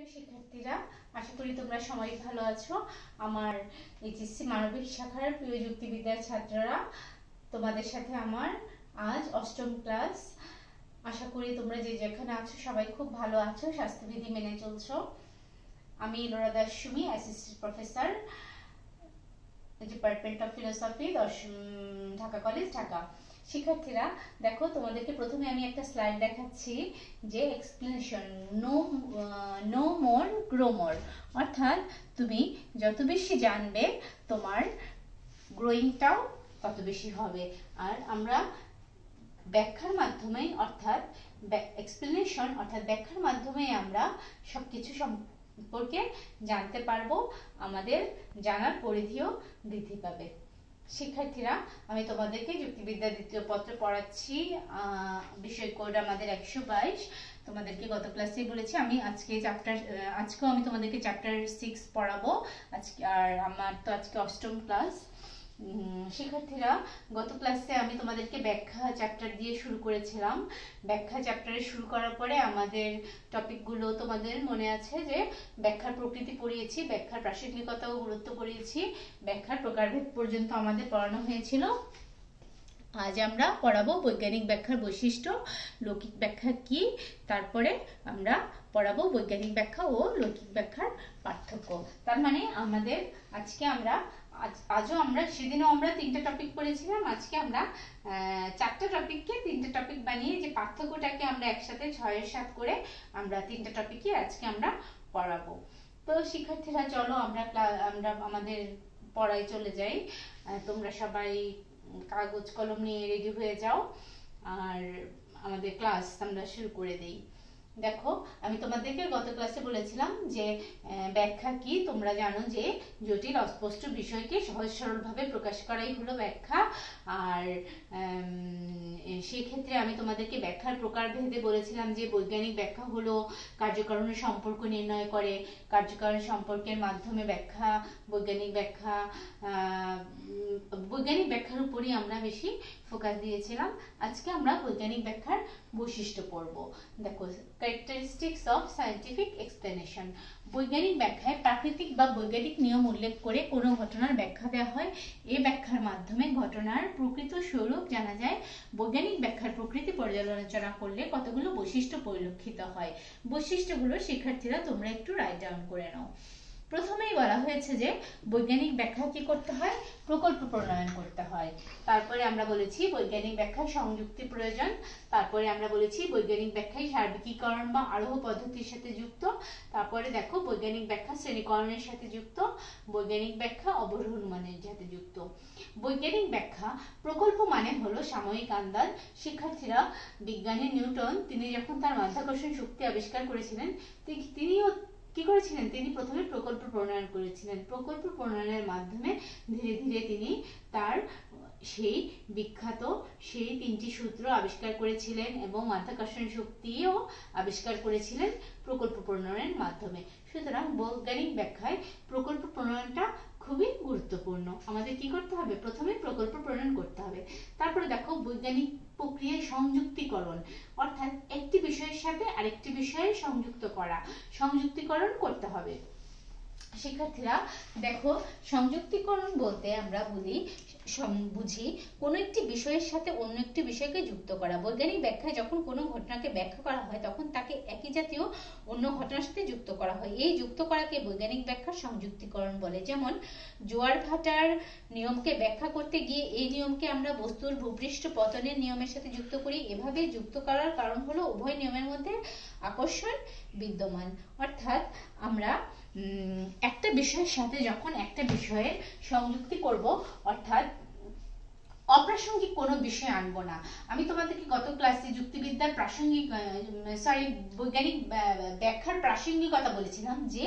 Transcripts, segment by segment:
প্রিয় শিক্ষার্থীরা, আশা করি তোমরা সবাই ভালো আছো। আমার এইচএসসি মানবিক শাখার প্রিয় যুক্তিবিদ্যার ছাত্ররা, তোমাদের সাথে আমার আজ অষ্টম ক্লাস। আশা করি তোমরা যে যেখানে আছো সবাই খুব ভালো আছো, স্বাস্থ্যবিধি মেনে চলছো। আমি Lora Das Sumi assistant professor department of philosophy দশম ঢাকা কলেজ ঢাকা। শিক্ষার্থীরা, দেখো তোমাদেরকে প্রথমে আমি একটা স্লাইড দেখাচ্ছি যে explanation know know more grow more অর্থাৎ তুমি যত বেশি জানবে, তোমার গ্রোয়িংটাও তত বেশি হবে। আর আমরা ব্যাখ্যার মাধ্যমে অর্থাৎ এক্সপ্লেনেশন অর্থাৎ ব্যাখ্যার মাধ্যমে আমরা সবকিছু সম্পর্কে জানতে পারব, আমাদের জানার পরিধিও বৃদ্ধি পাবে। শিক্ষার্থীরা, আমি তোমাদেরকে যুক্তিবিদ্যা দ্বিতীয় পত্র পড়াচ্ছি বিষয় কোড আমাদের একশো বাইশ। তোমাদেরকে গত ক্লাসে বলেছি, আমি আজকে চ্যাপ্টার আজকেও আমি তোমাদেরকে চ্যাপ্টার সিক্স পড়াবো। আজকে, আর আমার তো আজকে অষ্টম ক্লাস শিক্ষার্থীরা, গত ক্লাসে আমি তোমাদেরকে ব্যাখ্যা চ্যাপ্টার দিয়ে শুরু করেছিলাম। ব্যাখ্যা চ্যাপ্টারে শুরু করার পরে আমাদের টপিকগুলো তোমাদের মনে আছে যে, ব্যাখ্যার প্রকৃতি পড়িয়েছি, ব্যাখ্যার প্রাসঙ্গিকতা ও গুরুত্ব পড়িয়েছি, ব্যাখ্যার প্রকারভেদ পর্যন্ত আমাদের পড়ানো হয়েছিল। আজ আমরা পড়াবো বৈজ্ঞানিক ব্যাখ্যার বৈশিষ্ট্য, লৌকিক ব্যাখ্যা কি, তারপরে আমরা পড়াবো বৈজ্ঞানিক ব্যাখ্যা ও লৌকিক ব্যাখ্যার পার্থক্য। তার মানে আমাদের, আজকে আমরা আজও আমরা, সেদিনও আমরা তিনটা টপিক পড়েছিলাম। আজকে আমরা চারটা টপিককে তিনটা টপিক বানিয়ে যে পার্থক্যটাকে আমরা একসাথে ছয়ের সাত করে আমরা তিনটা টপিকে আজকে আমরা পড়াবো। তো শিক্ষার্থীরা, চলো আমরা আমরা আমাদের পড়ায় চলে যাই। তোমরা সবাই কাগজ কলম নিয়ে রেডি হয়ে যাও। আর আমাদের ক্লাস আমরা শুরু করে দেই। দেখো, আমি তোমাদেরকে গত ক্লাসে বলেছিলাম যে ব্যাখ্যা কি? তোমরা জানো যে জটিল অস্পষ্ট বিষয়কে সহজ সরলভাবে প্রকাশ করাই হলো ব্যাখ্যা। আর সেক্ষেত্রে আমি তোমাদেরকে ব্যাখ্যার প্রকার ভেদে বলেছিলাম যে বৈজ্ঞানিক ব্যাখ্যা হলো কার্যকারণের সম্পর্ক নির্ণয় করে। কার্যকারণ সম্পর্কের মাধ্যমে ব্যাখ্যা, বৈজ্ঞানিক ব্যাখ্যা বৈজ্ঞানিক ব্যাখ্যার উপরই আমরা বেশি ফোকাস দিয়েছিলাম। আজকে আমরা বৈজ্ঞানিক ব্যাখ্যার বৈশিষ্ট্য পড়ব। দেখো ক্যারেক্টারিস্টিক্স অফ সায়েন্টিফিক এক্সপ্লেনেশন বৈজ্ঞানিক ব্যাখ্যায় প্রাকৃতিক বা বৈজ্ঞানিক নিয়ম উল্লেখ করে কোনো ঘটনার ব্যাখ্যা দেওয়া হয়। এই ব্যাখ্যার মাধ্যমে ঘটনার প্রকৃত স্বরূপ জানা যায়। বৈজ্ঞানিক ব্যাখ্যার প্রকৃতি পর্যালোচনা করলে কতগুলো বৈশিষ্ট্য পরিলক্ষিত হয়। বৈশিষ্ট্যগুলো শিক্ষার্থীরা তোমরা একটু রাইট ডাউন করে নাও। প্রথমেই বলা হয়েছে যে বৈজ্ঞানিক ব্যাখ্যা কি করতে হয়? প্রকল্প প্রণয়ন করতে হয়। তারপরে আমরা বলেছি বৈজ্ঞানিক ব্যাখ্যায় সংযুক্তি প্রয়োজন। তারপরে আমরা বলেছি বৈজ্ঞানিক ব্যাখ্যায় সার্বিকীকরণ বা আরোহ পদ্ধতির সাথে যুক্ত। তারপরে দেখো বৈজ্ঞানিক ব্যাখ্যা শ্রেণীকরণের সাথে যুক্ত। বৈজ্ঞানিক ব্যাখ্যা অবরোহণমানের সাথে যুক্ত। বৈজ্ঞানিক ব্যাখ্যা প্রকল্প মানে হলো সাময়িক আন্দাজ। শিক্ষার্থীরা, বিজ্ঞানী নিউটন, তিনি যখন তার মাধ্যাকর্ষণ শক্তি আবিষ্কার করেছিলেন তিনিও কি করেছিলেন? তিনি প্রথমে প্রকল্প প্রণয়ন করেছিলেন। প্রকল্প প্রণয়নের মাধ্যমে ধীরে ধীরে তিনি তার সেই বিখ্যাত সেই তিনটি সূত্র আবিষ্কার করেছিলেন এবং মাধ্যাকর্ষণ শক্তিও আবিষ্কার করেছিলেন প্রকল্প প্রণয়নের মাধ্যমে। সুতরাং বৈজ্ঞানিক ব্যাখ্যায় প্রকল্প প্রণয়নটা খুবই গুরুত্বপূর্ণ। আমাদের কি করতে হবে? প্রথমে প্রকল্প প্রণয়ন করতে হবে। তারপরে দেখো বৈজ্ঞানিক প্রক্রিয়ায় সংযুক্তিকরণ, অর্থাৎ একটি বিষয়ের সাথে আরেকটি বিষয়ে সংযুক্ত করা, সংযুক্তিকরণ করতে হবে। শিক্ষার্থীরা, দেখো, সংযুক্তিকরণ বলতে আমরা বলি বুঝি কোনো একটি বিষয়ের সাথে অন্য একটি বিষয়কে যুক্ত করা। বৈজ্ঞানিক ব্যাখ্যায় যখন কোনো ঘটনাকে ব্যাখ্যা করা হয়, তখন তাকে একই জাতীয় অন্য ঘটনার সাথে যুক্ত করা হয়। এই যুক্ত করাকে বৈজ্ঞানিক ব্যাখ্যার সংযুক্তিকরণ বলে। যেমন, জোয়ার ভাটার নিয়মকে ব্যাখ্যা করতে গিয়ে এই নিয়মকে আমরা বস্তুর ভূপৃষ্ঠ পতনের নিয়মের সাথে যুক্ত করি। এভাবে যুক্ত করার কারণ হলো উভয় নিয়মের মধ্যে আকর্ষণ বিদ্যমান। অর্থাৎ আমরা একটা বিষয়ের সাথে যখন একটা বিষয়ের সংযুক্তি করব, অর্থাৎ অপ্রাসঙ্গিক কোনো বিষয় আনব না। আমি তোমাদেরকে গত ক্লাসে যুক্তিবিদ্যার প্রাসঙ্গিক সরি বৈজ্ঞানিক ব্যাখ্যার প্রাসঙ্গিকতা বলেছিলাম যে,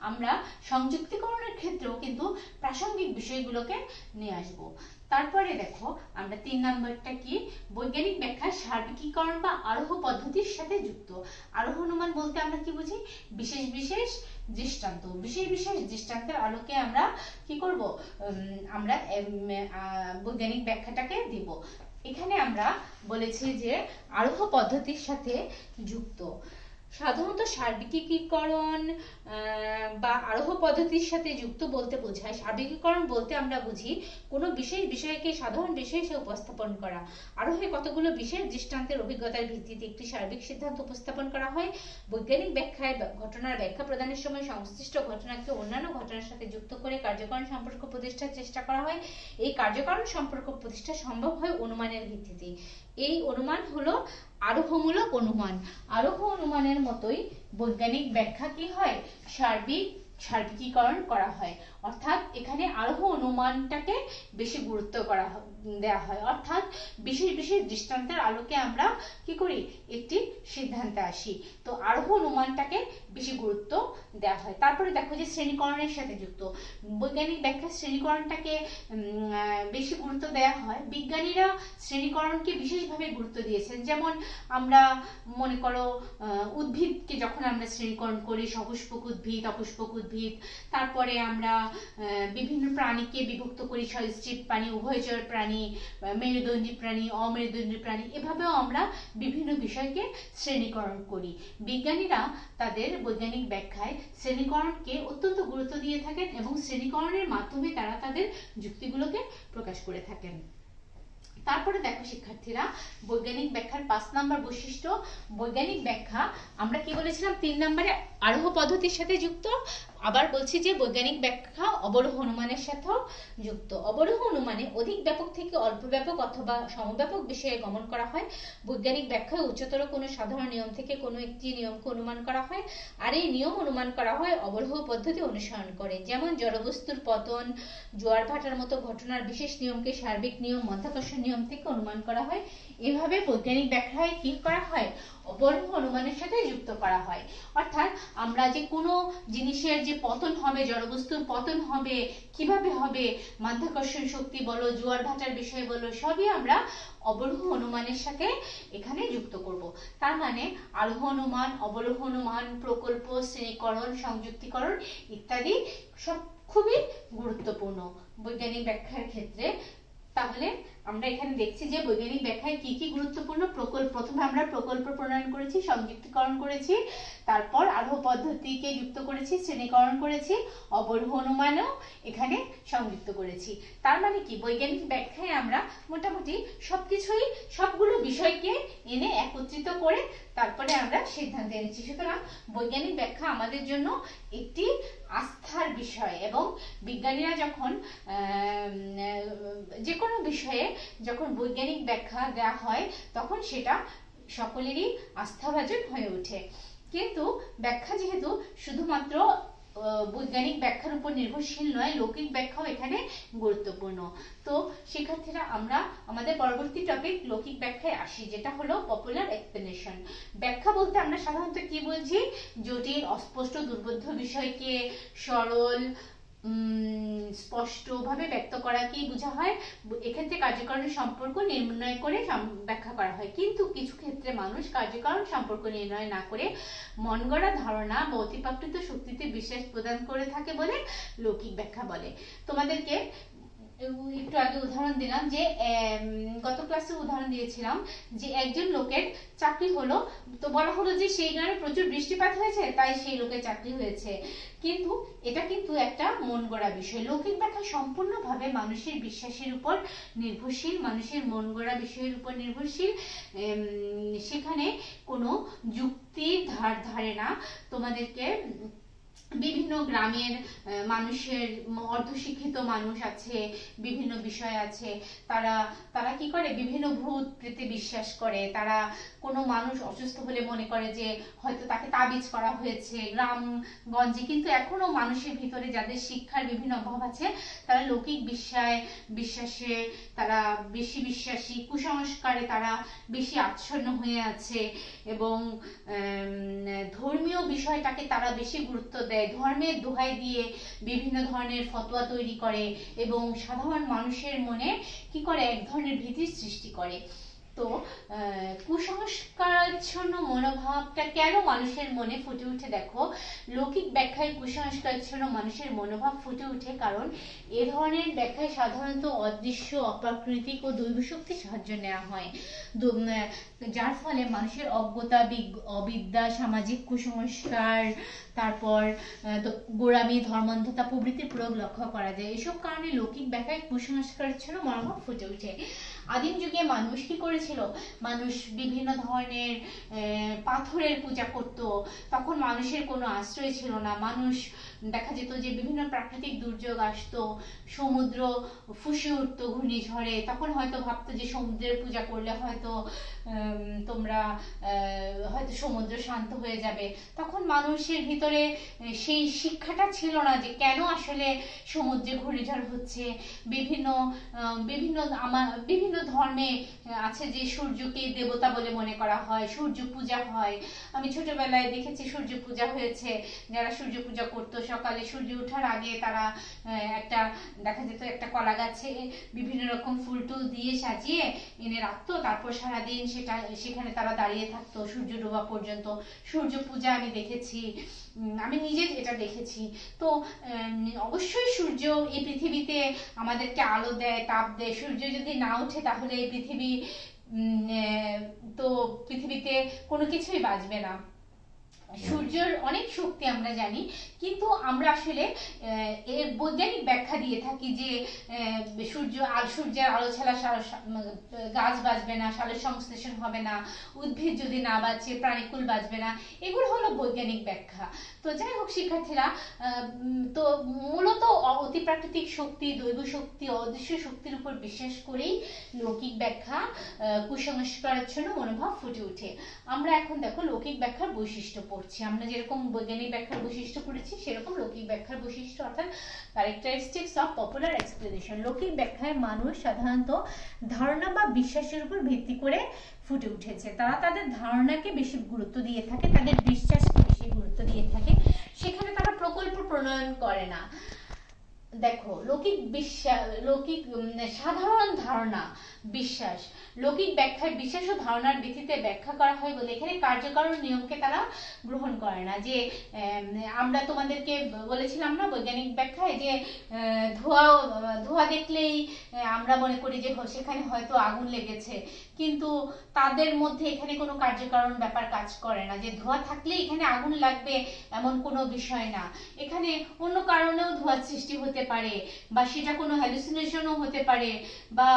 আমরা সংযুক্তিকরণের ক্ষেত্রেও কিন্তু প্রাসঙ্গিক বিষয়গুলোকে নিয়ে আসব। তারপরে দেখো, আমরা তিন নাম্বারটা কি? বৈজ্ঞানিক ব্যাখ্যা সার্বিকীকরণ বা আরোহ পদ্ধতির সাথে যুক্ত। আরোহ অনুমান বলতে আমরা কি বুঝি? বিশেষ বিশেষ দৃষ্টান্ত। বিশেষ বিশেষ দৃষ্টান্তের আলোকে আমরা কি করব? আমরা বৈজ্ঞানিক ব্যাখ্যাটাকে দিব। এখানে আমরা বলেছি যে আরোহ পদ্ধতির সাথে যুক্ত। সাধারণত সার্বিকীকরণ বা আরোহ পদ্ধতির সাথে যুক্ত বলতে বোঝায়। সার্বিকীকরণ বলতে আমরা বুঝি কোনো বিশেষ বিষয়কে, সাধারণ বিশেষে উপস্থাপন করা। আরোহে কতগুলো বিশেষ দৃষ্টান্তের অভিজ্ঞতার ভিত্তিতে একটি সার্বিক সিদ্ধান্ত উপস্থাপন করা হয়? বৈজ্ঞানিক ব্যাখ্যায় ঘটনার ব্যাখ্যা প্রদানের সময় সংশ্লিষ্ট ঘটনাকে অন্যান্য ঘটনার সাথে যুক্ত করে কার্যকরণ সম্পর্ক প্রতিষ্ঠার চেষ্টা করা হয়। এই কার্যকরণ সম্পর্ক প্রতিষ্ঠা সম্ভব হয় অনুমানের ভিত্তিতে। এই অনুমান হলো আরোহমূলক অনুমান। আরোহ অনুমানের মতোই বৈজ্ঞানিক ব্যাখ্যা কি হয়? সার্বিক, সার্বিকীকরণ করা হয়। অর্থাৎ এখানে আরোহ অনুমানটাকে বেশি গুরুত্ব করা দেওয়া হয়। অর্থাৎ বিশেষ বিশেষ দৃষ্টান্তের আলোকে আমরা কি করি? একটি সিদ্ধান্তে আসি। তো আরোহ অনুমানটাকে বেশি গুরুত্ব দেওয়া হয়। তারপরে দেখো যে শ্রেণীকরণের সাথে যুক্ত। বৈজ্ঞানিক ব্যাখ্যা শ্রেণীকরণটাকে বেশি গুরুত্ব দেওয়া হয়। বিজ্ঞানীরা শ্রেণীকরণকে বিশেষভাবে গুরুত্ব দিয়েছেন। যেমন আমরা মনে করো উদ্ভিদকে যখন আমরা শ্রেণীকরণ করি, সপুষ্পক উদ্ভিদ, অপুষ্পক উদ্ভিদ, তারপরে আমরা বিভিন্ন প্রাণীকে বিভক্ত করি, সরীসৃপ প্রাণী উভয়চর প্রাণী মেরুদণ্ডী প্রাণী, অমেরুদণ্ডী প্রাণী, এভাবেও আমরা বিভিন্ন বিষয়কে শ্রেণীকরণ করি। বিজ্ঞানীরা তাদের বৈজ্ঞানিক ব্যাখ্যায় শ্রেণীকরণকে অত্যন্ত গুরুত্ব দিয়ে থাকেন এবং শ্রেণীকরণের মাধ্যমে তারা তাদের যুক্তিগুলোকে প্রকাশ করে থাকেন। তারপরে দেখো শিক্ষার্থীরা, বৈজ্ঞানিক ব্যাখ্যার পাঁচ নাম্বার বৈশিষ্ট্য। বৈজ্ঞানিক ব্যাখ্যা, আমরা কি বলেছিলাম? তিন নম্বরে আরোহ পদ্ধতির সাথে যুক্ত। আবার বলছি যে বৈজ্ঞানিক ব্যাখ্যা অবরোহ অনুমানের সাথেও যুক্ত। অবরোহ অনুমানে অধিক ব্যাপক থেকে অল্প ব্যাপক অথবা সমব্যাপক বিষয়ে গমন করা হয়। বৈজ্ঞানিক ব্যাখ্যায় উচ্চতর কোনো সাধারণ নিয়ম থেকে কোনো একটি নিয়মকে অনুমান করা হয় আর এই নিয়ম অনুমান করা হয় অবরোহ পদ্ধতি অনুসরণ করে। যেমন জড়বস্তুর পতন, জোয়ার ভাটার মতো ঘটনার বিশেষ নিয়মকে সার্বিক নিয়ম, মধ্যাকর্ষণ নিয়ম থেকে অনুমান করা হয়। এভাবে বৈজ্ঞানিক ব্যাখ্যায় কি করা হয়? অবরোহ অনুমানের সাথে যুক্ত করা হয়। অর্থাৎ আমরা যে কোনো জিনিসের যে পতন হবে, জড়বস্তুর পতন হবে, কীভাবে হবে, মাধ্যাকর্ষণ শক্তি বলো, জোয়ার ভাটার বিষয় বলো, সবই আমরা অবরোহ অনুমানের সাথে এখানে যুক্ত করব। তার মানে আরোহ অনুমান অবরোহ অনুমান প্রকল্প, শ্রেণীকরণ, সংযুক্তিকরণ ইত্যাদি সব খুবই গুরুত্বপূর্ণ বৈজ্ঞানিক ব্যাখ্যার ক্ষেত্রে। তাহলে আমরা এখানে দেখছি যে বৈজ্ঞানিক ব্যাখ্যায় কি কি গুরুত্বপূর্ণ প্রকল্প, প্রথমে আমরা প্রকল্প প্রণয়ন করেছি সংযুক্তিকরণ করেছি, তারপর আরোহ পদ্ধতিকে যুক্ত করেছি, শ্রেণীকরণ করেছি, অবরোহ অনুমানও এখানে সংযুক্ত করেছি। তার মানে কি? বৈজ্ঞানিক ব্যাখ্যায় আমরা মোটামুটি সবকিছুই, সবগুলো বিষয়কে এনে একত্রিত করে তারপরে আমরা সিদ্ধান্ত এনেছি। সুতরাং বৈজ্ঞানিক ব্যাখ্যা আমাদের জন্য একটি আস্থার বিষয় এবং বিজ্ঞানীরা যখন যে কোনো বিষয়ে যখন বৈজ্ঞানিক ব্যাখ্যা দেওয়া হয়, তখন সেটা সকলেরই আস্থাভাজন হয়ে ওঠে। কিন্তু ব্যাখ্যা যেহেতু শুধুমাত্র বৈজ্ঞানিক ব্যাখ্যার উপর নির্ভরশীল নয়, লৌকিক ব্যাখ্যাও এখানে গুরুত্বপূর্ণ। তো শিক্ষার্থীরা আমরা আমাদের পরবর্তী টপিক লৌকিক ব্যাখ্যায় আসি, যেটা হলো পপুলার এক্সপ্লেনেশন ব্যাখ্যা বলতে আমরা সাধারণত কি বলছি জটিল, অস্পষ্ট, দুর্বোধ্য বিষয়কে সরল স্পষ্টভাবে ব্যক্ত করাকেই বোঝা হয়। এক্ষেত্রে কার্যকরণের সম্পর্ক নির্ণয় করে ব্যাখ্যা করা হয়। কিন্তু কিছু ক্ষেত্রে মানুষ কার্যকরণ সম্পর্ক নির্ণয় না করে মন গড়া ধারণা বা অতিপ্রাকৃত শক্তিতে বিশ্বাস প্রদান করে থাকে বলে লৌকিক ব্যাখ্যা বলে। তোমাদেরকে একটু আগে উদাহরণ দিলাম যে গত ক্লাসে উদাহরণ দিয়েছিলাম যে একজন লোকের চাকরি হলো, তো বলা হলো যে সেই গ্রামে প্রচুর বৃষ্টিপাত হয়েছে, তাই সেই লোকের চাকরি হয়েছে। কিন্তু এটা কিন্তু একটা মন গড়া বিষয়। লৌকিক ব্যাখ্যা সম্পূর্ণভাবে মানুষের বিশ্বাসের উপর নির্ভরশীল, মানুষের মন গড়া বিষয়ের উপর নির্ভরশীল। সেখানে কোনো যুক্তির ধার ধারে না তোমাদেরকে বিভিন্ন গ্রামের মানুষের অর্ধশিক্ষিত মানুষ আছে, বিভিন্ন বিষয় আছে। তারা তারা কি করে? বিভিন্ন ভূত প্রেতে বিশ্বাস করে। তারা কোনো মানুষ অসুস্থ হলে মনে করে যে, হয়তো তাকে তাবিজ করা হয়েছে। গ্রামগঞ্জে কিন্তু এখনও মানুষের ভিতরে যাদের শিক্ষার বিভিন্ন অভাব আছে, তারা লৌকিক বিশ্বায়, বিশ্বাসে, তারা বেশি বিশ্বাসী। কুসংস্কারে তারা বেশি আচ্ছন্ন হয়ে আছে এবং ধর্মীয় বিষয়টাকে তারা বেশি গুরুত্ব দেয়। ধর্মের দোহাই দিয়ে বিভিন্ন ধরনের ফতোয়া তৈরি করে এবং সাধারণ মানুষের মনে কি করে? এক ধরনের ভীতির সৃষ্টি করে। তো কুসংস্কারাচ্ছন্ন মনোভাবটা কেন মানুষের মনে ফুটে উঠে দেখো? লৌকিক ব্যাখ্যায় কুসংস্কারাচ্ছন্ন মানুষের মনোভাব ফুটে উঠে কারণ এ ধরনের ব্যাখ্যায় সাধারণত অদৃশ্য, অপ্রাকৃতিক ও দৈব শক্তির সাহায্য নেওয়া হয়। যার ফলে মানুষের অজ্ঞতা অবিদ্যা, সামাজিক কুসংস্কার তারপর গোড়ামি, ধর্মান্ধতা প্রভৃতির প্রয়োগ লক্ষ্য করা যায়। এসব কারণে লৌকিক ব্যাখ্যায় কুসংস্কারের জন্য মর্ম ফুটে উঠে আদিম যুগে মানুষ কি করেছিল? মানুষ বিভিন্ন ধরনের পাথরের পূজা করত। তখন মানুষের কোনো আশ্রয় ছিল না। মানুষ দেখা যেত যে বিভিন্ন প্রাকৃতিক দুর্যোগ আসতো, সমুদ্র ফুসে উঠত, ঘূর্ণিঝড়ে। তখন হয়তো ভাবতো যে সমুদ্রের পূজা করলে হয়তো তোমরা হয়তো সমুদ্র শান্ত হয়ে যাবে। তখন মানুষের ভিতরে সেই শিক্ষাটা ছিল না যে কেন আসলে সমুদ্রে ঘূর্ণিঝড় হচ্ছে। বিভিন্ন বিভিন্ন আমার বিভিন্ন ধর্মে আছে যে সূর্যকে দেবতা বলে মনে করা হয়, সূর্য পূজা হয়। আমি ছোটবেলায় দেখেছি সূর্য পূজা হয়েছে। যারা সূর্য পূজা করতো সকালে সূর্য ওঠার আগে তারা একটা, দেখা যেত একটা কলা গাছে বিভিন্ন রকম ফুল টুল দিয়ে সাজিয়ে এনে রাখতো। তারপর সারাদিন সেটা, সেখানে তারা দাঁড়িয়ে থাকতো, সূর্য ডোবা পর্যন্ত। সূর্য পূজা আমি দেখেছি। আমি নিজে এটা দেখেছি। তো অবশ্যই সূর্য এই পৃথিবীতে আমাদেরকে আলো দেয়, তাপ দেয়। সূর্য যদি না ওঠে তাহলে এই পৃথিবী তো পৃথিবীতে কোনো কিছুই বাঁচবে না। সূর্যের অনেক শক্তি আমরা জানি, কিন্তু আমরা আসলে এর বৈজ্ঞানিক ব্যাখ্যা দিয়ে থাকি যে সূর্য, আল, সূর্যের আলো ছাড়া গাছ বাঁচবে না সালের সংশ্লেষণ হবে না, উদ্ভিদ যদি না বাঁচে, প্রাণীকুল বাঁচবে না, এগুলো হলো বৈজ্ঞানিক ব্যাখ্যা। তো যাই হোক, শিক্ষার্থীরা তো মূলত অতি প্রাকৃতিক শক্তি, দৈব শক্তি, অদৃশ্য শক্তির উপর বিশ্বাস করেই লৌকিক ব্যাখ্যা কুসংস্কারাচ্ছন্ন মনোভাব ফুটে ওঠে। আমরা এখন দেখো লৌকিক ব্যাখ্যার বৈশিষ্ট্য পড়ছি আমরা যেরকম বৈজ্ঞানিক ব্যাখ্যার বৈশিষ্ট্য করেছি সেরকম লৌকিক ব্যাখ্যার বৈশিষ্ট্য, অর্থাৎ ক্যারেক্টারিস্টিক্স অফ পপুলার এক্সপ্লেনেশন লৌকিক ব্যাখ্যায় মানুষ সাধারণত ধারণা বা বিশ্বাসের উপর ভিত্তি করে ফুটে উঠেছে। তারা তাদের ধারণাকে বেশি গুরুত্ব দিয়ে থাকে, তাদের বিশ্বাসকে বেশি গুরুত্ব দিয়ে থাকে। সেখানে তারা প্রকল্প প্রণয়ন করে না। দেখো, লৌকিক বিশ্বাস, লৌকিক সাধারণ ধারণা বিশ্বাস, লৌকিক ব্যাখ্যায় বিশ্বাস ও ধারণার ভিত্তিতে ব্যাখ্যা করা হয় বলে এখানে কার্যকর নিয়মকে তারা গ্রহণ করে না। যে আমরা তোমাদেরকে বলেছিলাম না বৈজ্ঞানিক ব্যাখ্যায় যে ধোঁয়া ধোঁয়া দেখলেই আমরা মনে করি যে, সেখানে হয়তো আগুন লেগেছে। কিন্তু তাদের মধ্যে এখানে কোনো কার্যকারণ ব্যাপার কাজ করে না। যে ধোঁয়া থাকলে এখানে আগুন লাগবে এমন কোনো বিষয় না। এখানে অন্য কারণেও ধোঁয়ার সৃষ্টি হতে পারে বা সেটা কোনো হ্যালুসিনেশনও হতে পারে বা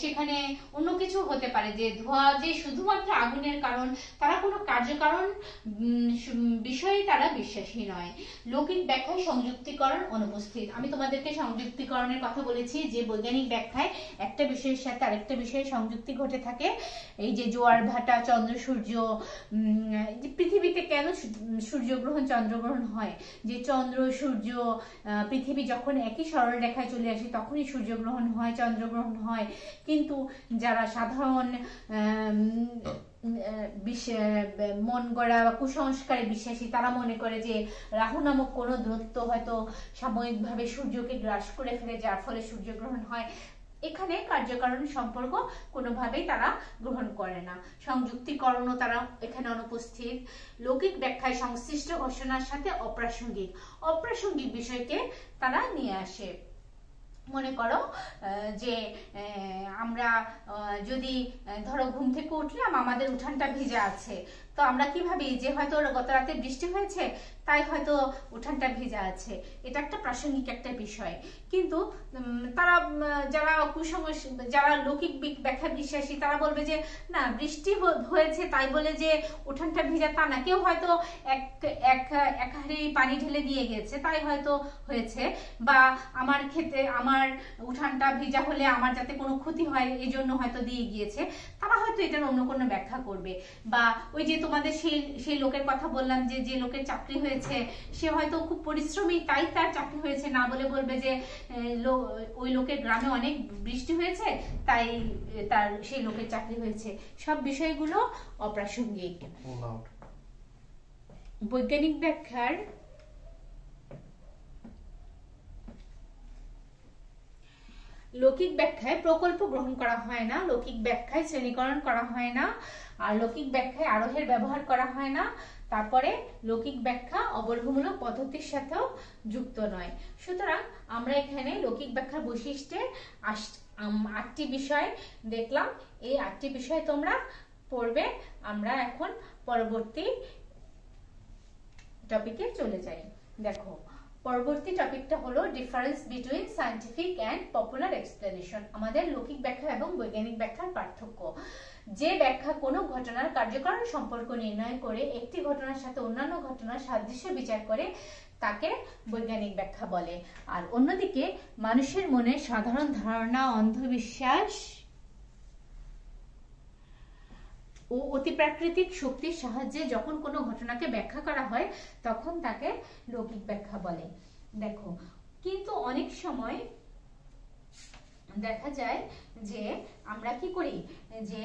সেখানে অন্য কিছু হতে পারে। যে ধোঁয়া যে শুধুমাত্র আগুনের কারণ, তারা কোনো কার্যকারণ বিষয়ে তারা বিশ্বাসী নয়। লৌকিক ব্যাখ্যায় সংযুক্তিকরণ অনুপস্থিত। আমি তোমাদেরকে সংযুক্তিকরণের কথা বলেছি, যে বৈজ্ঞানিক ব্যাখ্যায় একটা বিষয়ের সাথে আরেকটা বিষয়ে সংযুক্তি ঘটে থাকে। এই যে জোয়ার ভাটা, চন্দ্র, সূর্য পৃথিবীতে কেন সূর্যগ্রহণ, চন্দ্রগ্রহণ হয়? যে চন্দ্র, সূর্য পৃথিবী যখন একই সরল রেখায় চলে আসে, তখনই সূর্যগ্রহণ হয়, চন্দ্রগ্রহণ হয়। কিন্তু যারা সাধারণ মন গড়া বা কুসংস্কারে বিশ্বাসী, তারা মনে করে যে রাহু নামক কোনো দূরত্ব হয়তো সাময়িকভাবে সূর্যকে গ্রাস করে ফেলে, যার ফলে সূর্যগ্রহণ হয়। এখানে কার্যকারণ সম্পর্ক কোনোভাবেই তারা গ্রহণ করে না। সংযুক্তিকরণও তারা এখানে অনুপস্থিত। লৌকিক ব্যাখ্যায় সংশ্লিষ্ট ঘোষণার সাথে অপ্রাসঙ্গিক। অপ্রাসঙ্গিক বিষয়কে তারা নিয়ে আসে। মনে করো যে আমরা যদি ধরো ঘুম থেকে উঠলাম, আমাদের উঠানটা ভিজে আছে। তো আমরা কি ভাবি যে হয়তো গত রাতে বৃষ্টি হয়েছে, তাই হয়তো উঠানটা ভেজা আছে। এটা একটা প্রাসঙ্গিক একটা বিষয়। কিন্তু তারা যারা কুসংস, যারা লৌকিক ব্যাখ্যা বিশ্বাসী, তারা বলবে যে, না, বৃষ্টি হয়েছে তাই বলে যে উঠানটা ভেজা তা না। কেউ হয়তো এক এক হাড়ি পানি ঢেলে দিয়ে গেছে, তাই হয়তো হয়েছে। বা আমার ক্ষেত্রে আমার উঠানটা ভেজা হলে আমার যাতে কোনো ক্ষতি হয় এই জন্য হয়তো দিয়ে গিয়েছে। তারা হয়তো এটার অন্য কোনো ব্যাখ্যা করবে। বা ওই যে তোমাদের সেই সেই লোকের কথা বললাম যে যে লোকের চাকরি হয়েছে সে হয়তো খুব পরিশ্রমী তাই তার চাকরি হয়েছে না বলে বলবে যে ওই লোকের গ্রামে অনেক বৃষ্টি হয়েছে তাই তার সেই লোকের চাকরি হয়েছে। সব বিষয়গুলো অপ্রাসঙ্গিক। বৈজ্ঞানিক ব্যাখ্যার লৌকিক ব্যাখ্যায় প্রকল্প গ্রহণ করা হয় না, লৌকিক ব্যাখ্যায় শ্রেণীকরণ করা হয় না, আর লৌকিক ব্যাখ্যায় আরোহের ব্যবহার করা হয় না। তারপরে লৌকিক ব্যাখ্যা অবর্গমূলক পদ্ধতির সাথেও যুক্ত নয়। সুতরাং আমরা এখানে লৌকিক ব্যাখ্যার বৈশিষ্ট্যে আটটি বিষয় দেখলাম। এই আটটি বিষয় তোমরা পড়বে। আমরা এখন পরবর্তী টপিকে চলে যাই। দেখো পরবর্তী টপিকটা হলো difference between scientific and popular explanation আমাদের লৌকিক ব্যাখ্যা এবং বৈজ্ঞানিক ব্যাখ্যার পার্থক্য। যে ব্যাখ্যা কোনো ঘটনার কার্যকারণ সম্পর্ক নির্ণয় করে, একটি ঘটনার সাথে অন্যান্য ঘটনার সাদৃশ্য বিচার করে, তাকে বৈজ্ঞানিক ব্যাখ্যা বলে। আর অন্যদিকে, মানুষের মনে সাধারণ ধারণা, অন্ধবিশ্বাস ও অতিপ্রাকৃতিক শক্তির সাহায্যে যখন কোনো ঘটনাকে ব্যাখ্যা করা হয়, তখন তাকে লৌকিক ব্যাখ্যা বলে। দেখো, কিন্তু অনেক সময় দেখা যায় যে আমরা কি করি? যে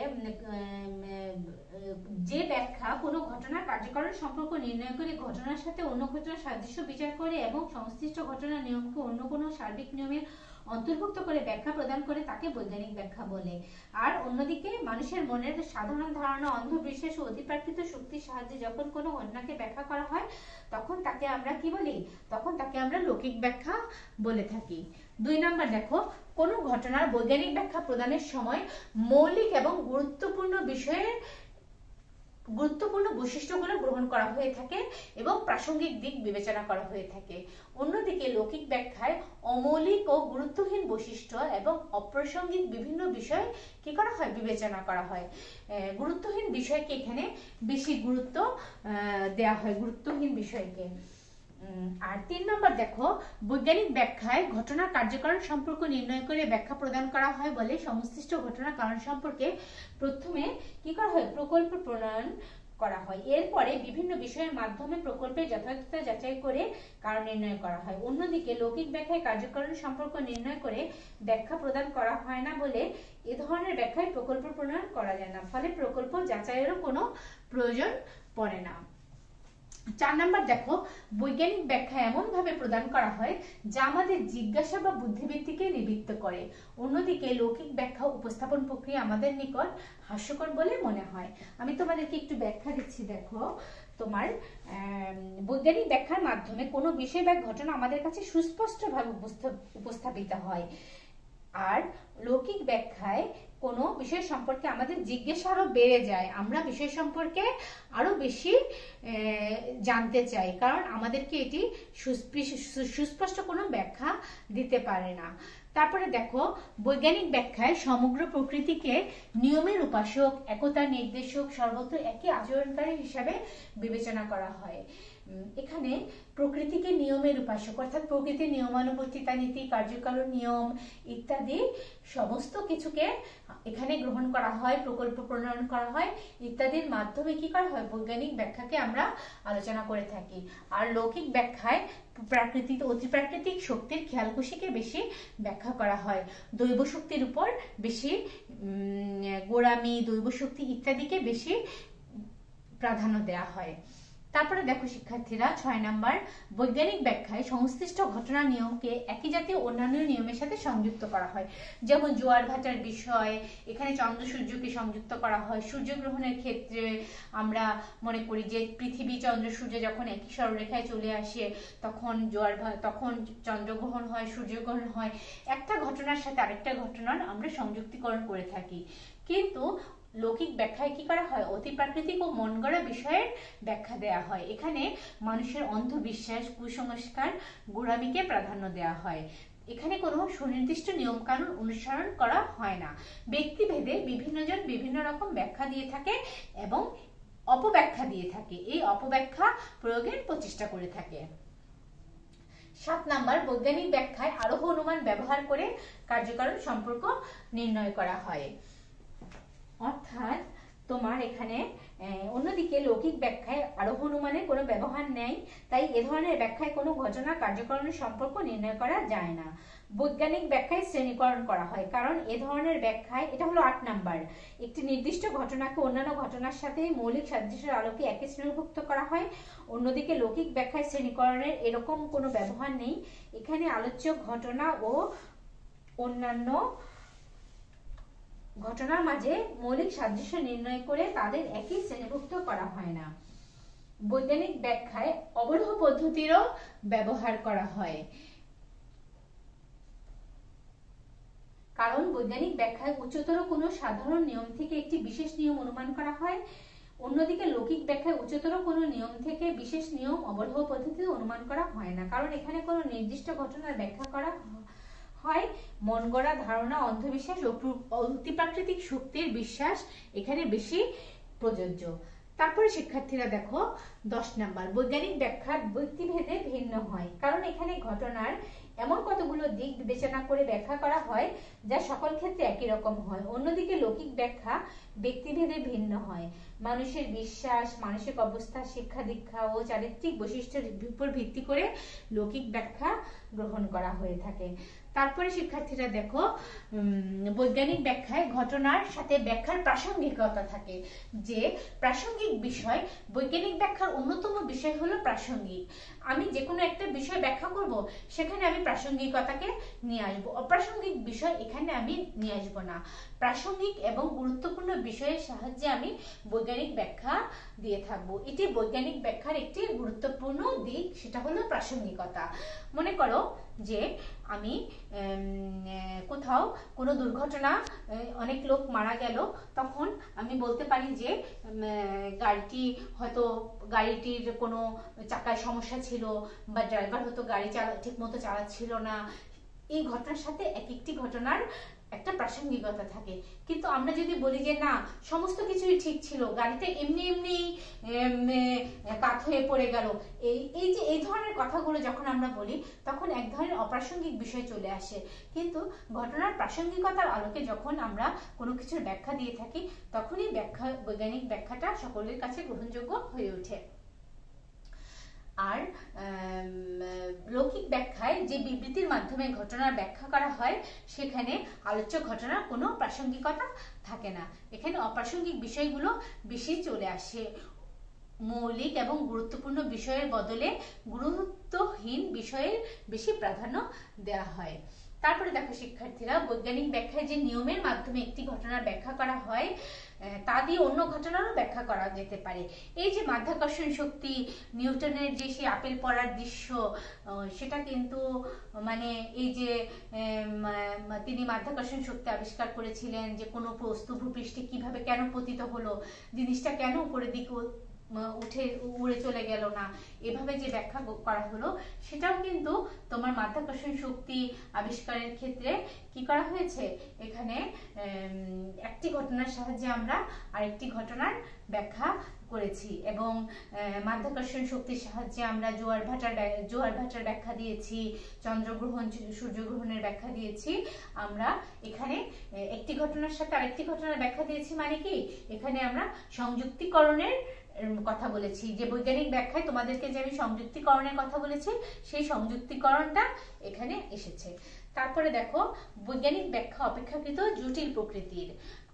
যে ব্যাখ্যা কোনো ঘটনার কার্যকরণ সম্পর্ক নির্ণয় করে ঘটনার সাথে অন্য ঘটনার সাদৃশ্য বিচার করে এবং সংশ্লিষ্ট ঘটনার নিয়মকে অন্য কোনো সার্বিক নিয়মের অন্তর্ভুক্ত করে ব্যাখ্যা প্রদান করে তাকে বৈজ্ঞানিক ব্যাখ্যা বলে। আর অন্যদিকে, মানুষের মনের সাধারণ ধারণা, অন্ধবিশ্বাস ও অতিপ্রাকৃত শক্তির সাহায্যে যখন কোনো ঘটনাকে ব্যাখ্যা করা হয়, তখন তাকে আমরা কি বলি? তখন তাকে আমরা লৌকিক ব্যাখ্যা বলে থাকি। দুই নাম্বার দেখো, কোনো ঘটনার বৈজ্ঞানিক ব্যাখ্যা প্রদানের সময় মৌলিক এবং গুরুত্বপূর্ণ বিষয়ের গুরুত্বপূর্ণ বৈশিষ্ট্যগুলো গ্রহণ করা হয়ে থাকে এবং প্রাসঙ্গিক দিক বিবেচনা করা হয়ে থাকে। অন্যদিকে লৌকিক ব্যাখ্যায় অমৌলিক ও গুরুত্বহীন বৈশিষ্ট্য এবং অপ্রাসঙ্গিক বিভিন্ন বিষয় কি করা হয়? বিবেচনা করা হয়। গুরুত্বহীন বিষয়কে এখানে বেশি গুরুত্ব দেয়া হয়। গুরুত্বহীন বিষয়কে। আর তিন নম্বর দেখো, বৈজ্ঞানিক ব্যাখ্যায় ঘটনার কার্যকারণ সম্পর্ক নির্ণয় করে ব্যাখ্যা প্রদান করা হয় বলে সংশ্লিষ্ট ঘটনার কারণ সম্পর্কে প্রথমে কি করা হয়? প্রকল্প প্রণয়ন করা হয়। এরপরে বিভিন্ন বিষয়ের মাধ্যমে প্রকল্পের যথাযথতা যাচাই করে কারণ নির্ণয় করা হয়। অন্যদিকে লৌকিক ব্যাখ্যায় কার্যকরণ সম্পর্ক নির্ণয় করে ব্যাখ্যা প্রদান করা হয় না বলে এ ধরনের ব্যাখ্যায় প্রকল্প প্রণয়ন করা যায় না। ফলে প্রকল্প যাচাইয়েরও কোনো প্রয়োজন পড়ে না। চার নাম্বার দেখো, বৈজ্ঞানিক ব্যাখ্যা এমন ভাবে প্রদান করা হয় যা আমাদের জিজ্ঞাসা বা বুদ্ধিবৃত্তিকে নিবৃত্ত করে। অন্যদিকে লৌকিক ব্যাখ্যা উপস্থাপন প্রক্রিয়া আমাদের নিকট হাস্যকর বলে মনে হয়। আমি তোমাদেরকে একটু ব্যাখ্যা দিচ্ছি, দেখো। তোমার বৈজ্ঞানিক ব্যাখ্যার মাধ্যমে কোনো বিষয় বা ঘটনা আমাদের কাছে সুস্পষ্টভাবে উপস্থাপিত হয়। আর লৌকিক ব্যাখ্যায় কোনো বিষয় সম্পর্কে আমাদের জিজ্ঞাসা আরও বেড়ে যায়। আমরা বিষয় সম্পর্কে আরও বেশি জানতে চাই। কারণ আমাদেরকে এটি সুস্পষ্ট কোনো ব্যাখ্যা দিতে পারে না। তারপরে দেখো, বৈজ্ঞানিক ব্যাখ্যায় সমগ্র প্রকৃতিকে নিয়মের উপাসক একতার নির্দেশক, সর্বত্র একই আচরণকারী হিসাবে বিবেচনা করা হয়। এখানে প্রকৃতিকে নিয়মের উপাসক অর্থাৎ প্রকৃতির নিয়মানুবর্তিতা নীতি, কার্যকারণ নিয়ম ইত্যাদি সমস্ত কিছুকে এখানে গ্রহণ করা হয়, প্রকল্প প্রণয়ন করা হয়। ইত্যাদির মাধ্যমে কি করা হয়? বৈজ্ঞানিক ব্যাখ্যাকে আমরা আলোচনা করে থাকি। আর লৌকিক ব্যাখ্যায় প্রাকৃতিক অতি প্রাকৃতিক শক্তির খেয়ালকুশিকে বেশি ব্যাখ্যা করা হয়। দৈব শক্তির উপর বেশি গোড়ামি, দৈব শক্তি ইত্যাদিকে বেশি প্রাধান্য দেওয়া হয়। তারপরে দেখো, শিক্ষার্থীরা, ছয় নাম্বার, বৈজ্ঞানিক ব্যাখ্যায় সংশ্লিষ্ট ঘটনা নিয়মকে একই জাতীয় অন্যান্য নিয়মের সাথে সংযুক্ত করা হয়। যেমন জোয়ার ভাটার বিষয়, এখানে চন্দ্র সূর্যকে সংযুক্ত করা হয়। সূর্যগ্রহণের ক্ষেত্রে আমরা মনে করি যে পৃথিবী চন্দ্র সূর্য যখন একই সরলরেখায় চলে আসে, তখন জোয়ার তখন চন্দ্রগ্রহণ হয়, সূর্যগ্রহণ হয়। একটা ঘটনার সাথে আরেকটা ঘটনার আমরা সংযুক্তিকরণ করে থাকি। কিন্তু লৌকিক ব্যাখ্যায় কি করা হয়? অতি প্রাকৃতিক ও মন গড়া বিষয়ের ব্যাখ্যা দেয়া হয়। এখানে মানুষের অন্ধবিশ্বাস, কুসংস্কার, গোড়ামিকে প্রাধান্য দেওয়া হয়। এখানে কোনো সুনির্দিষ্ট নিয়ম কানুন অনুসরণ করা হয় না। ব্যক্তিভেদে বিভিন্ন জন বিভিন্ন রকম ব্যাখ্যা দিয়ে থাকে এবং অপব্যাখ্যা দিয়ে থাকে। এই অপব্যাখ্যা প্রয়োগের প্রচেষ্টা করে থাকে। সাত নাম্বার, বৈজ্ঞানিক ব্যাখ্যায় আরোহ অনুমান ব্যবহার করে কার্যকারণ সম্পর্ক নির্ণয় করা হয়। অর্থাৎ তোমার এখানে অন্যদিকে লৌকিক ব্যাখ্যায় আরোহ অনুমানের কোনো ব্যবহার নেই, তাই এ ধরনের ব্যাখ্যায় কোনো ঘটনা কার্যকরণের সম্পর্ক নির্ণয় করা যায় না। বৈজ্ঞানিক ব্যাখ্যায় শ্রেণীকরণ করা হয়, কারণ এ ধরনের ব্যাখ্যায়, এটা হলো আট নাম্বার। একটি নির্দিষ্ট ঘটনাকে অন্যান্য ঘটনার সাথে মৌলিক সাদৃশ্যের আলোকে একই শ্রেণীভুক্ত করা হয়। অন্যদিকে লৌকিক ব্যাখ্যায় শ্রেণীকরণের এরকম কোনো ব্যবহার নেই। এখানে আলোচ্য ঘটনা ও অন্যান্য ঘটনার মাঝে মৌলিক সাদৃশ্য নির্ণয় করে তাদের একই শ্রেণীভুক্ত করা হয় না। বৈজ্ঞানিক ব্যাখ্যায় অবরোহ পদ্ধতিরও ব্যবহার করা হয়। কারণ বৈজ্ঞানিক ব্যাখ্যায় উচ্চতর কোনো সাধারণ নিয়ম থেকে একটি বিশেষ নিয়ম অনুমান করা হয়। অন্যদিকে লৌকিক ব্যাখ্যায় উচ্চতর কোনো নিয়ম থেকে বিশেষ নিয়ম অবরোহ পদ্ধতি অনুমান করা হয় না। কারণ এখানে কোনো নির্দিষ্ট ঘটনার ব্যাখ্যা করা হয়। মন গড়া ধারণা, অন্ধবিশ্বাস ও অতিপ্রাকৃতিক শক্তির বিশ্বাস এখানে বেশি প্রযোজ্য। তারপরে শিক্ষার্থীরা দেখো, দশ নাম্বার, বৈজ্ঞানিক ব্যাখ্যার ব্যক্তিভেদে ভিন্ন হয়। কারণ এখানে ঘটনার এমন কতগুলো দিক বিবেচনা করে ব্যাখ্যা করা হয়, যা সকল ক্ষেত্রে একই রকম হয়। অন্যদিকে লৌকিক ব্যাখ্যা ব্যক্তিভেদে ভিন্ন হয়। মানুষের বিশ্বাস, মানসিক অবস্থা, শিক্ষা দীক্ষা ও চারিত্রিক বৈশিষ্ট্যের উপর ভিত্তি করে লৌকিক ব্যাখ্যা গ্রহণ করা হয়ে থাকে। তারপরে শিক্ষার্থীরা দেখো বৈজ্ঞানিক ব্যাখ্যায় ঘটনার সাথে ব্যাখ্যার প্রাসঙ্গিকতা থাকে যে প্রাসঙ্গিক বিষয়, বৈজ্ঞানিক ব্যাখ্যার অন্যতম বিষয় হলো প্রাসঙ্গিক। আমি যে কোনো একটা বিষয় ব্যাখ্যা করব, সেখানে আমি প্রাসঙ্গিকতাকে নিয়ে আসব। অপ্রাসঙ্গিক বিষয় এখানে আমি নিয়ে আসব না। প্রাসঙ্গিক এবং গুরুত্বপূর্ণ বিষয়ের সাহায্যে আমি বৈজ্ঞানিক ব্যাখ্যা দিয়ে থাকব। এটি বৈজ্ঞানিক ব্যাখ্যার একটি গুরুত্বপূর্ণ দিক, সেটা হলো প্রাসঙ্গিকতা। মনে করো যে আমি কোথাও কোনো দুর্ঘটনা অনেক লোক মারা গেল, তখন আমি বলতে পারি যে গাড়িটি হয়তো গাড়িটির কোনো চাকায় সমস্যা ছিল বা ড্রাইভার হয়তো গাড়ি চালা ঠিক মতো চালাচ্ছিল না। এই ঘটনার সাথে এক একটি ঘটনার একটা প্রাসঙ্গিকতা থাকে। কিন্তু আমরা যদি বলি যে না, সমস্ত কিছুই ঠিক ছিল গাড়িতে এমনি এমনি কাত হয়ে পড়ে গেল। এই এই যে, এই ধরনের কথাগুলো যখন আমরা বলি, তখন এক ধরনের অপ্রাসঙ্গিক বিষয় চলে আসে। কিন্তু ঘটনার প্রাসঙ্গিকতার আলোকে যখন আমরা কোনো কিছুর ব্যাখ্যা দিয়ে থাকি, তখনই ব্যাখ্যা, বৈজ্ঞানিক ব্যাখ্যাটা সকলের কাছে গ্রহণযোগ্য হয়ে ওঠে। আর লৌকিক ব্যাখ্যায় যে বিবৃতির মাধ্যমে ঘটনার ব্যাখ্যা করা হয়, সেখানে আলোচ্য ঘটনার কোনো প্রাসঙ্গিকতা থাকে না। এখানে অপ্রাসঙ্গিক বিষয়গুলো বেশি চলে আসে। মৌলিক এবং গুরুত্বপূর্ণ বিষয়ের বদলে গুরুত্বহীন বিষয়ের বেশি প্রাধান্য দেওয়া হয়। তারপরে দেখো শিক্ষার্থীরা বৈজ্ঞানিক ব্যাখ্যায় যে নিয়মের মাধ্যমে একটি ঘটনার ব্যাখ্যা করা হয় তা দিয়ে অন্য ঘটনারও ব্যাখ্যা করা যেতে পারে। এই যে মাধ্যাকর্ষণ শক্তি, নিউটনের যে সেই আপেল পড়ার দৃশ্য সেটা কিন্তু মানে এই যে তিনি মাধ্যাকর্ষণ শক্তি আবিষ্কার করেছিলেন যে কোনো বস্তু ভূপৃষ্ঠে কীভাবে কেন পতিত হলো, জিনিসটা কেন উপরের দিকে উঠে, উড়ে চলে গেল না। এভাবে যে ব্যাখ্যা করা হলো, সেটাও কিন্তু তোমার মাধ্যাকর্ষণ শক্তি আবিষ্কারের ক্ষেত্রে কি করা হয়েছে? এখানে একটি ঘটনার সাহায্যে আমরা আরেকটি ঘটনার ব্যাখ্যা করেছি এবং মাধ্যাকর্ষণ শক্তির সাহায্যে আমরা জোয়ার ভাটার জোয়ার ভাটার ব্যাখ্যা দিয়েছি, চন্দ্রগ্রহণ সূর্যগ্রহণের ব্যাখ্যা দিয়েছি। আমরা এখানে একটি ঘটনার সাথে আরেকটি ঘটনার ব্যাখ্যা দিয়েছি মানে কি? এখানে আমরা সংযুক্তিকরণের কথা বলেছি। যে বৈজ্ঞানিক ব্যাখ্যায় তোমাদেরকে যে আমি সংযুক্তিকরণের কথা বলেছি, সেই সংযুক্তিকরণটা এখানে এসেছে। তারপরে দেখো, বৈজ্ঞানিক ব্যাখ্যা অপেক্ষাকৃত জটিল প্রকৃতির।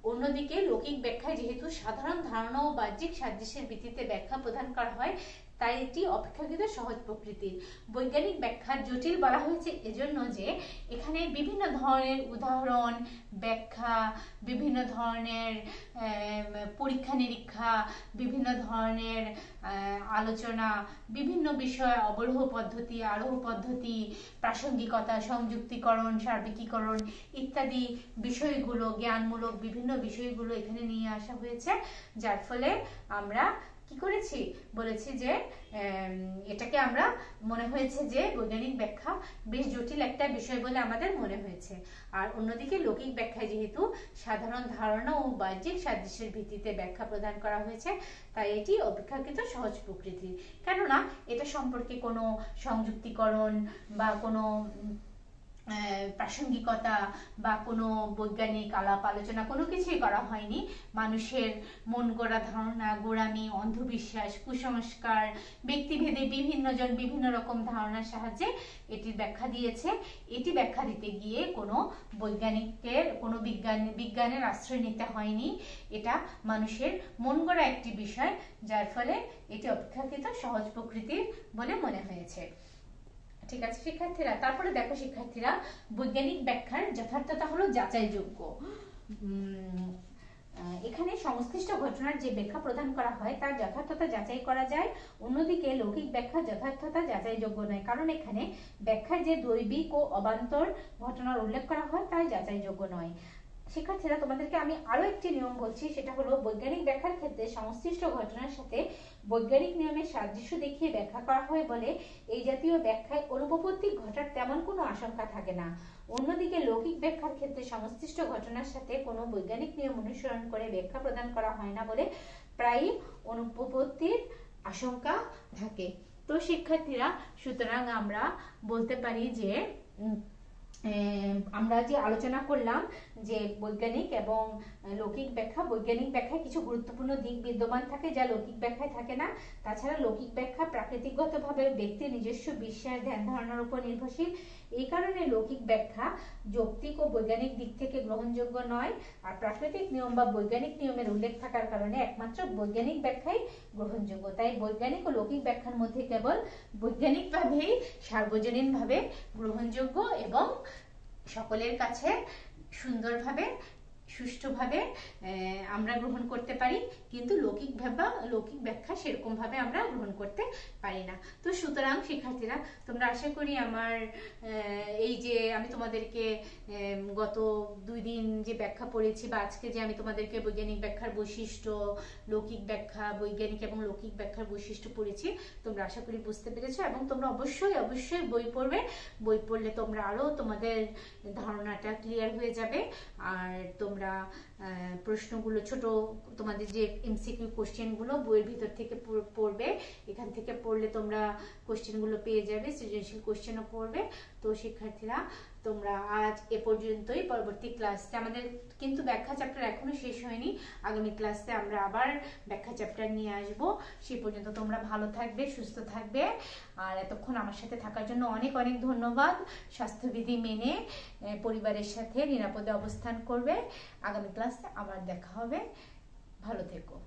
অন্যদিকে, লৌকিক ব্যাখ্যায় যেহেতু সাধারণ ধারণা ও বাহ্যিক সাদৃশ্যের ভিত্তিতে ব্যাখ্যা প্রদান করা হয় তাই এটি অপেক্ষাকৃত সহজ প্রকৃতির। বৈজ্ঞানিক ব্যাখ্যা জটিল বলা হয়েছে এজন্য যে এখানে বিভিন্ন ধরনের উদাহরণ, ব্যাখ্যা, বিভিন্ন ধরনের পরীক্ষা নিরীক্ষা, বিভিন্ন ধরনের আলোচনা, বিভিন্ন বিষয়, অবরোহ পদ্ধতি, আরোহ পদ্ধতি, প্রাসঙ্গিকতা, সংযুক্তিকরণ, সার্বিকীকরণ ইত্যাদি বিষয়গুলো, জ্ঞানমূলক বিভিন্ন বিষয়গুলো এখানে নিয়ে আসা হয়েছে, যার ফলে আমরা কি করেছি? বলেছি যে এটাকে আমরা মনে হয়েছে যে বৈজ্ঞানিক ব্যাখ্যা বেশ জটিল একটা বিষয় বলে আমাদের মনে হয়েছে। আর অন্যদিকে লৌকিক ব্যাখ্যায় যেহেতু সাধারণ ধারণা ও বাহ্যিক সাদৃশ্যের ভিত্তিতে ব্যাখ্যা প্রদান করা হয়েছে, তাই এটি অপেক্ষাকৃত সহজ প্রকৃতির কেননা, এটা সম্পর্কে কোনো সংযুক্তিকরণ বা কোনো প্রাসঙ্গিকতা বা কোনো বৈজ্ঞানিক আলাপ আলোচনা কোনো কিছুই করা হয়নি। মানুষের মন গড়া ধারণা, গোড়ামি, অন্ধবিশ্বাস, কুসংস্কার, ব্যক্তিভেদে বিভিন্ন জন বিভিন্ন রকম ধারণার সাহায্যে এটির ব্যাখ্যা দিয়েছে। এটি ব্যাখ্যা দিতে গিয়ে কোনো বৈজ্ঞানিকের, কোনো বিজ্ঞান, বিজ্ঞানের আশ্রয় নিতে হয়নি। এটা মানুষের মন গড়া একটি বিষয়, যার ফলে এটি অপেক্ষাকৃত সহজ প্রকৃতির বলে মনে হয়েছে। ঠিক আছে, শিক্ষার্থীরা, তারপরে দেখো শিক্ষার্থীরা, বৈজ্ঞানিক ব্যাখ্যার যথার্থতা হলো যাচাইযোগ্য। এখানে সংশ্লিষ্ট ঘটনার যে ব্যাখ্যা প্রদান করা হয়, তার যথার্থতা যাচাই করা যায়। অন্যদিকে লৌকিক ব্যাখ্যা যথার্থতা যাচাইযোগ্য নয়, কারণ এখানে ব্যাখ্যার যে দৈবিক ও অবান্তর ঘটনার উল্লেখ করা হয় তা যাচাইযোগ্য নয়। শিক্ষার্থীরা, তোমাদেরকে আমি আরও একটি নিয়ম বলছি, সেটা হলো বৈজ্ঞানিক ব্যাখ্যার ক্ষেত্রে সংশ্লিষ্ট ঘটনার সাথে বৈজ্ঞানিক নিয়মের সাদৃশ্য দেখিয়ে ব্যাখ্যা করা হয় বলে এই জাতীয় ব্যাখ্যায় অনুপপত্তি ঘটার তেমন কোনো আশঙ্কা থাকে না। অন্যদিকে লৌকিক ব্যাখ্যার ক্ষেত্রে সংশ্লিষ্ট ঘটনার সাথে কোনো বৈজ্ঞানিক নিয়ম অনুসরণ করে ব্যাখ্যা প্রদান করা হয় না বলে প্রায়ই অনুপপত্তির আশঙ্কা থাকে। তো শিক্ষার্থীরা, সুতরাং আমরা বলতে পারি যে আমরা যে আলোচনা করলাম যে বৈজ্ঞানিক এবং লৌকিক ব্যাখ্যা, বৈজ্ঞানিক ব্যাখ্যায় কিছু গুরুত্বপূর্ণ দিক বিদ্যমান থাকে যা লৌকিক ব্যাখ্যায় থাকে না। তাছাড়া লৌকিক ব্যাখ্যা প্রাকৃতিকগতভাবে ব্যক্তির নিজস্ব বিশ্বাস, ধ্যান ধারণার উপর নির্ভরশীল। এই কারণে লৌকিক ব্যাখ্যা যৌক্তিক ও বৈজ্ঞানিক দিক থেকে গ্রহণযোগ্য নয়। আর প্রাকৃতিক নিয়ম বা বৈজ্ঞানিক নিয়মের উল্লেখ থাকার কারণে একমাত্র বৈজ্ঞানিক ব্যাখ্যাই গ্রহণযোগ্য। তাই বৈজ্ঞানিক ও লৌকিক ব্যাখ্যার মধ্যে কেবল বৈজ্ঞানিকভাবেই সার্বজনীনভাবে গ্রহণযোগ্য এবং সকলের কাছে সুন্দরভাবে, সুষ্ঠুভাবে আমরা গ্রহণ করতে পারি। কিন্তু লৌকিক ভাবা, লৌকিক ব্যাখ্যা সেরকম ভাবে আমরা গ্রহণ করতে পারি না। তো সুতরাং শিক্ষার্থীরা, তোমরা আশা করি আমার এই যে আমি তোমাদেরকে গত দুই দিন যে ব্যাখ্যা পড়েছি বা আজকে যে আমি তোমাদেরকে বৈজ্ঞানিক ব্যাখ্যার বৈশিষ্ট্য, লৌকিক ব্যাখ্যা, বৈজ্ঞানিক এবং লৌকিক ব্যাখ্যার বৈশিষ্ট্য পড়েছি, তোমরা আশা করি বুঝতে পেরেছ এবং তোমরা অবশ্যই অবশ্যই বই পড়বে। বই পড়লে তোমরা আরও তোমাদের ধারণাটা ক্লিয়ার হয়ে যাবে। আর তোমরা প্রশ্নগুলো ছোট, তোমাদের যে এমসিকিউ কোশ্চেনগুলো বইয়ের ভিতর থেকে পড়বে, এখান থেকে পড়লে তোমরা কোশ্চেনগুলো পেয়ে যাবে, সৃজনশীল কোশ্চেনও পড়বে। তো শিক্ষার্থীরা তোমরা আজ এ পর্যন্তই। পরবর্তী ক্লাসে আমাদের কিন্তু ব্যাখ্যা চ্যাপ্টার এখনও শেষ হয়নি। আগামী ক্লাসে আমরা আবার ব্যাখ্যা চ্যাপ্টার নিয়ে আসব। সে পর্যন্ত তোমরা ভালো থাকবে, সুস্থ থাকবে। আর এতক্ষণ আমার সাথে থাকার জন্য অনেক অনেক ধন্যবাদ। স্বাস্থ্যবিধি মেনে পরিবারের সাথে নিরাপদে অবস্থান করবে। আগামী ক্লাসে আবার দেখা হবে। ভালো থেকো।